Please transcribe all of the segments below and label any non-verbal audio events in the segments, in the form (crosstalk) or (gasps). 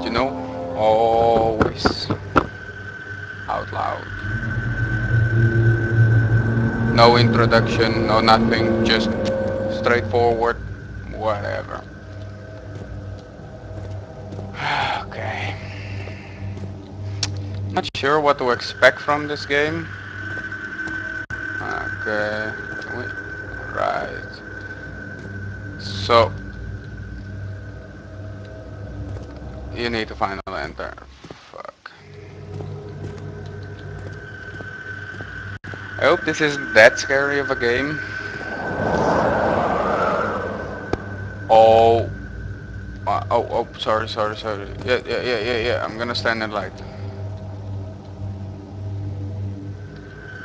but you know, always out loud. No introduction, no nothing, just straightforward, whatever. (sighs) okay. Not sure what to expect from this game. Okay. Right. So you need to find a lantern. Fuck. I hope this isn't that scary of a game. Oh. Uh, oh, oh, sorry, sorry, sorry. Yeah, yeah, yeah, yeah, yeah. I'm gonna stand in light.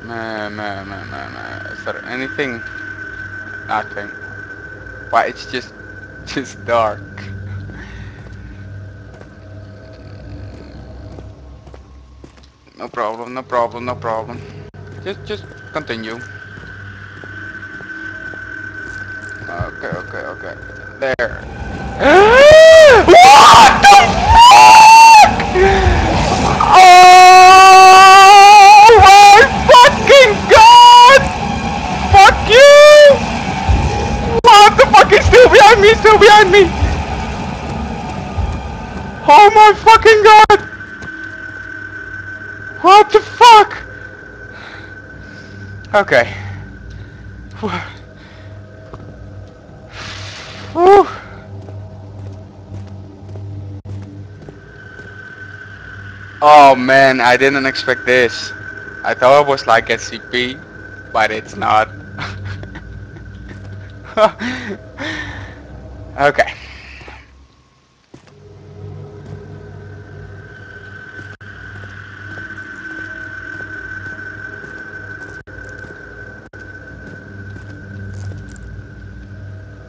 Man, man, man, man, man. Is there anything? Nothing. Why, it's just, (laughs) just dark. No problem, no problem, no problem. Just, just continue. Okay, okay, okay. There. what the fuck? Oh my fucking god! Fuck you! What the fuck is still behind me? Still behind me! Oh my fucking god! What the fuck? Okay. Whew. Oh man, I didn't expect this. I thought it was like SCP, but it's not. (laughs) okay.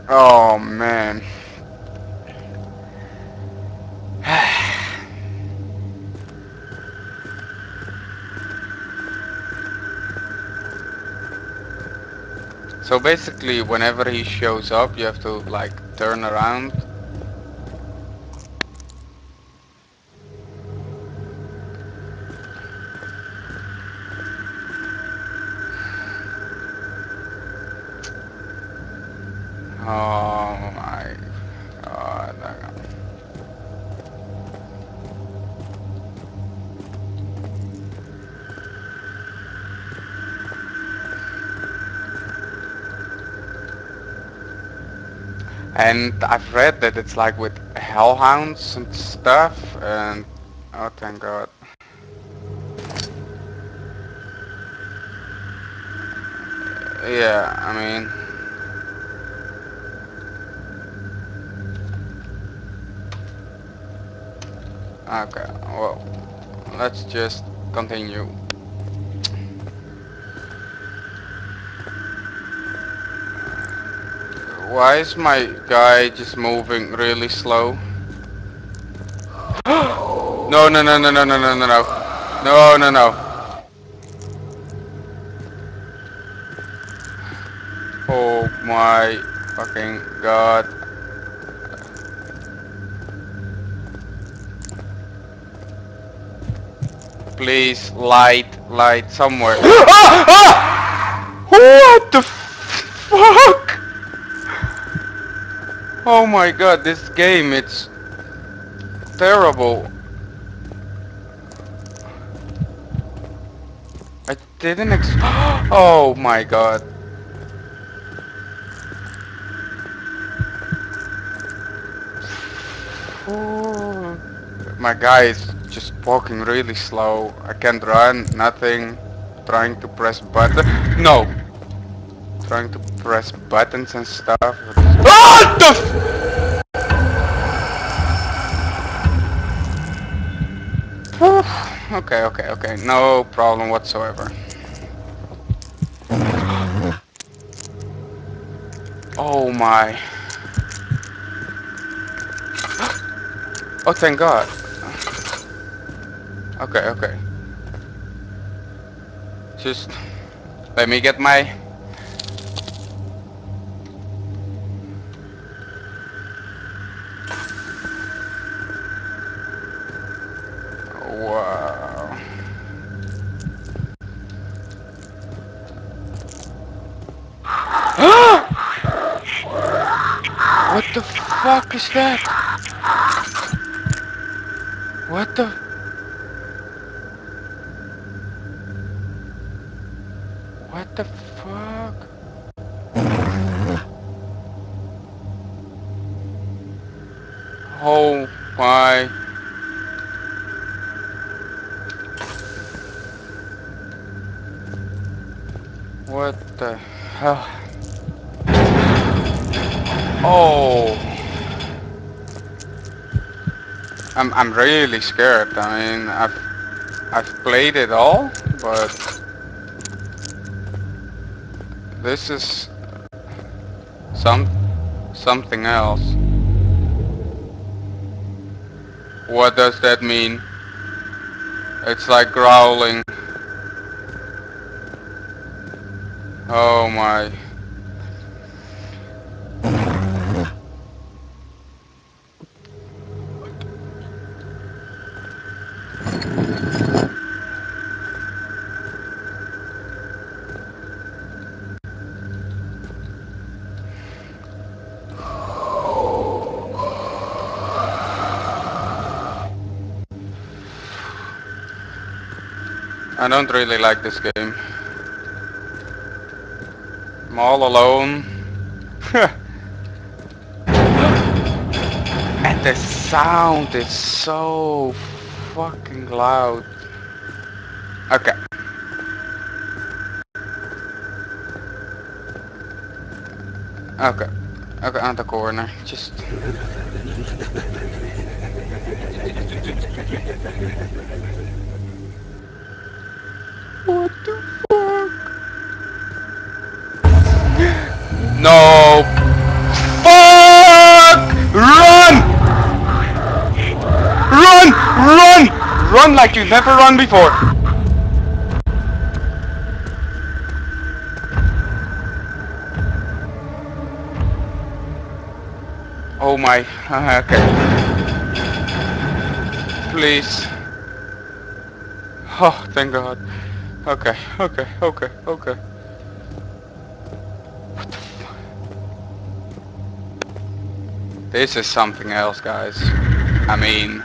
Oh man. (sighs) so basically whenever he shows up you have to like turn around Oh my god. And I've read that it's like with hellhounds and stuff and oh thank god. Yeah, I mean Okay, well, let's just continue. Why is my guy just moving really slow? (gasps) no, no, no, no, no, no, no, no, no. No, no, no. Oh my fucking god. Please, light, light somewhere. (gasps) ah! Ah! What the fuck? Oh my god, this game, it's terrible. I didn't ex- (gasps) Oh my god. My guy is just walking really slow. I can't run, nothing. Trying to press button. No! Trying to press buttons and stuff. What the f Okay, okay, okay. No problem whatsoever. Oh my. (gasps) Oh, thank God. Okay, okay. Just let me get my Wow. (gasps) what the fuck is that? What the Oh my. What the hell? Oh. I'm I'm really scared. I mean, I've I've played it all, but this is some something else. What does that mean? It's like growling. Oh my. I don't really like this game. I'm all alone. (laughs) and the sound is so fucking loud. Okay. Okay. Okay, on the corner. Just... (laughs) What the fuck? No! Fuck! Run! Run! Run! Run like you've never run before! Oh my, uh, okay. Please. Oh, thank God. Okay, okay, okay, okay. What the fuck? This is something else, guys. I mean...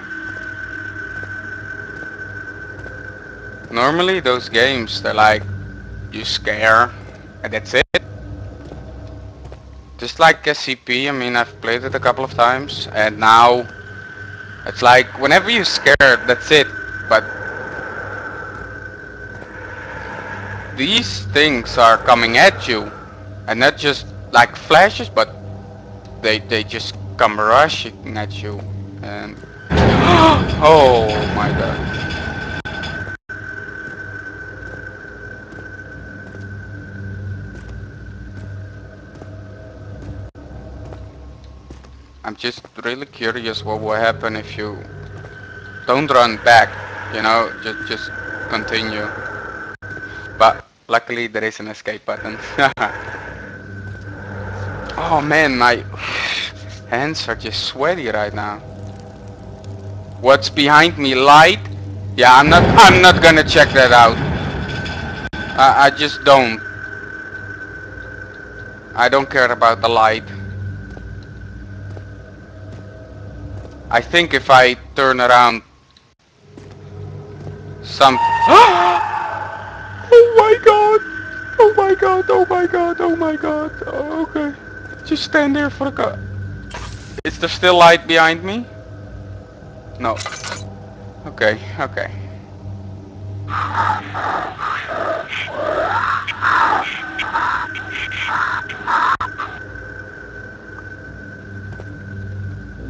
Normally those games, they're like, you scare, and that's it. Just like SCP, I mean, I've played it a couple of times, and now it's like, whenever you're scared, that's it. But these things are coming at you, and not just like flashes, but they they just come rushing at you, and (gasps) oh my god. I'm just really curious what will happen if you don't run back, you know, just just continue. But luckily there is an escape button. (laughs) oh man, my hands are just sweaty right now. What's behind me? Light? Yeah, I'm not I'm not gonna check that out. I, I just don't. I don't care about the light. I think if I turn around some (gasps) ah! Oh my god! Oh my god, oh my god, oh my god. Oh, okay. Just stand there for a cut. Is there still light behind me? No. Okay, okay.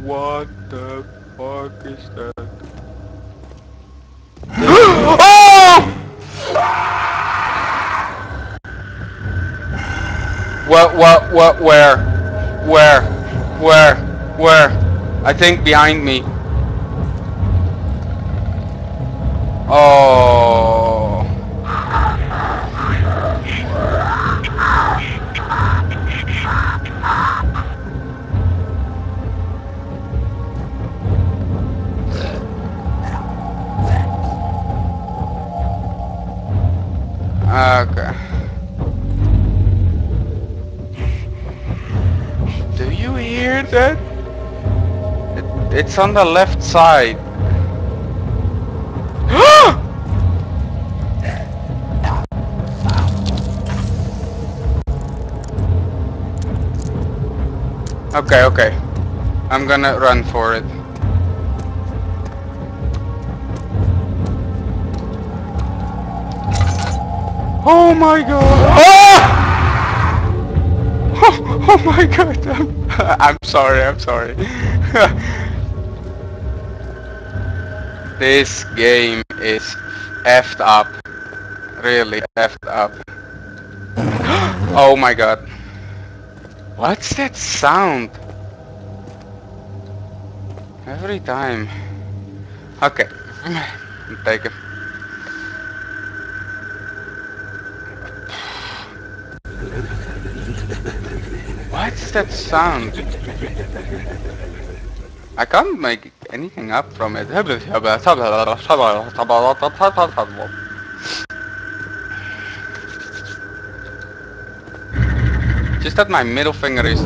What the fuck is that? (gasps) Oh! What, what, what, where? Where? Where? Where? I think behind me. Oh. It's on the left side. (gasps) okay, okay. I'm gonna run for it. Oh my god! Ah! Oh, (laughs) oh my god! I'm, (laughs) I'm sorry, I'm sorry. (laughs) this game is effed up. Really effed up. (gasps) oh my god. What's that sound? Every time. Okay. (sighs) Take it. What's that sound? I can't make anything up from it. Just that my middle finger is...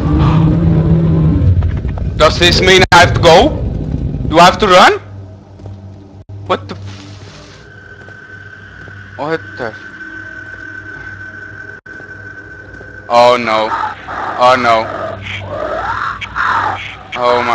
Does this mean I have to go? Do I have to run? What the What the Oh no. Oh no. Oh my